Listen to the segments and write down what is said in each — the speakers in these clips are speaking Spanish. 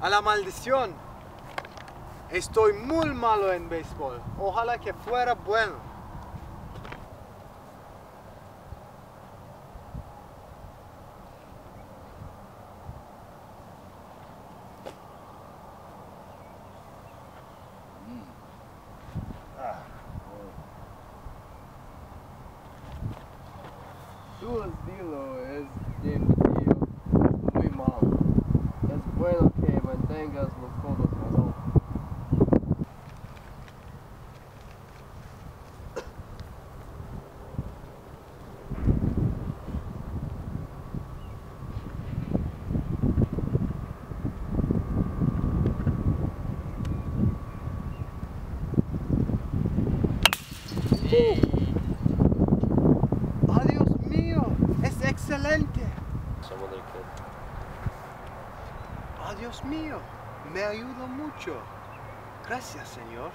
a la maldición. Estoy muy malo en béisbol. Ojalá que fuera bueno. mangas los codos más altos. Yeah. Dios mío! Me ayudó mucho. Gracias, señor.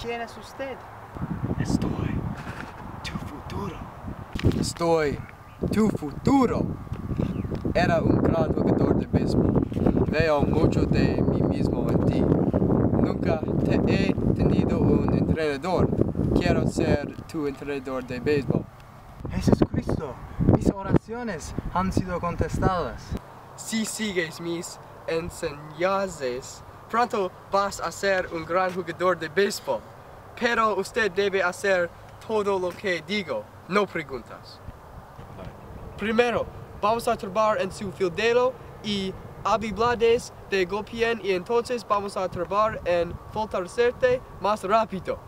¿Quién es usted? Estoy tu futuro. Estoy tu futuro. Era un gran jugador de béisbol. Veo mucho de mí mismo en ti. Nunca te he tenido un entrenador. Quiero ser tu entrenador de béisbol. Jesucristo, mis oraciones han sido contestadas. Si sigues mis enseñanzas, pronto vas a ser un gran jugador de béisbol. Pero usted debe hacer todo lo que digo, no preguntas. Primero, vamos a trabajar en su fildero y habilidades de golpear y entonces vamos a trabajar en fortalecerte más rápido.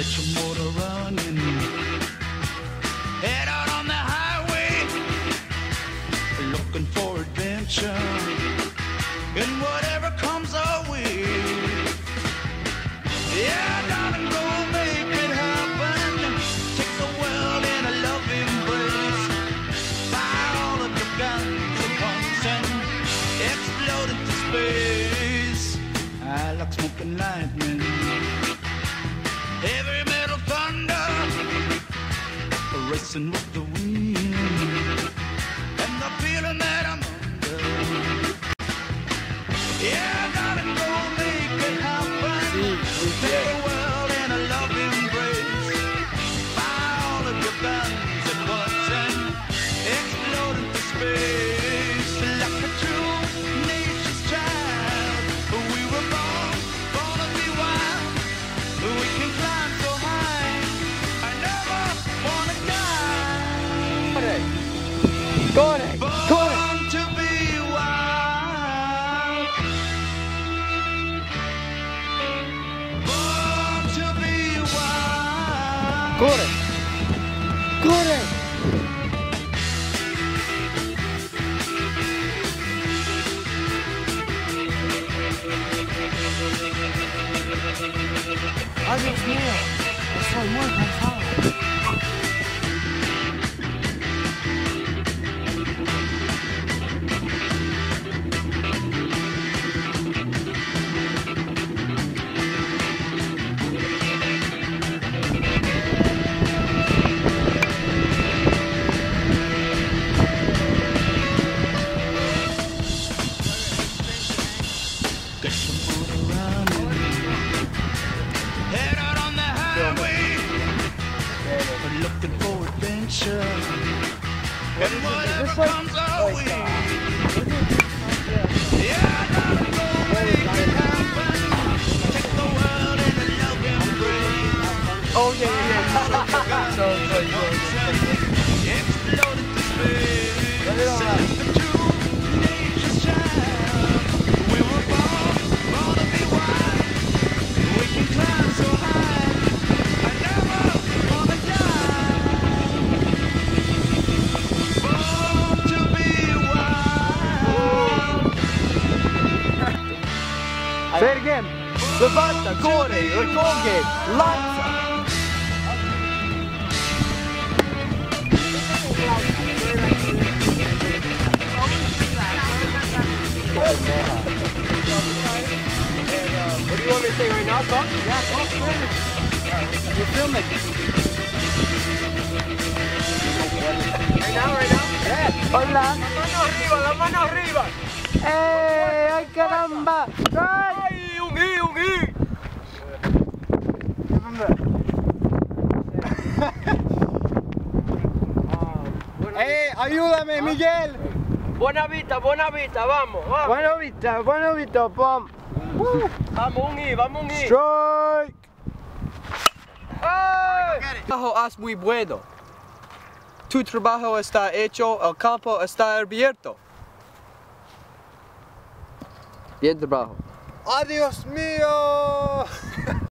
Get your motor running. Head out on the highway, looking for adventure. And whatever racing with the wild. corre, corre. ¡Ay, Dios mío! Estoy muy cansado. looking for adventure. What and whatever comes our like, way. Yeah, Oh yeah, yeah, yeah. so. Wild. Say it again. Levanta, corre, recoge, lanza. What do you want me to say right now, Tom? Yeah, talk Spanish. You film it. Right now, right now? Hola. La mano arriba, la mano arriba. ¡Eh! ¡Ay, caramba! ¡Ay! ¡Ay, un i, un i! ¡Eh, ayúdame, Miguel! Buena vista, buena vista, vamos, vamos. Bueno visto, bueno visto, pom. Vamos, un i, vamos, un i. Strike. El trabajo es muy bueno. Tu trabajo está hecho, el campo está abierto. Bien trabajo. ¡Adiós mío!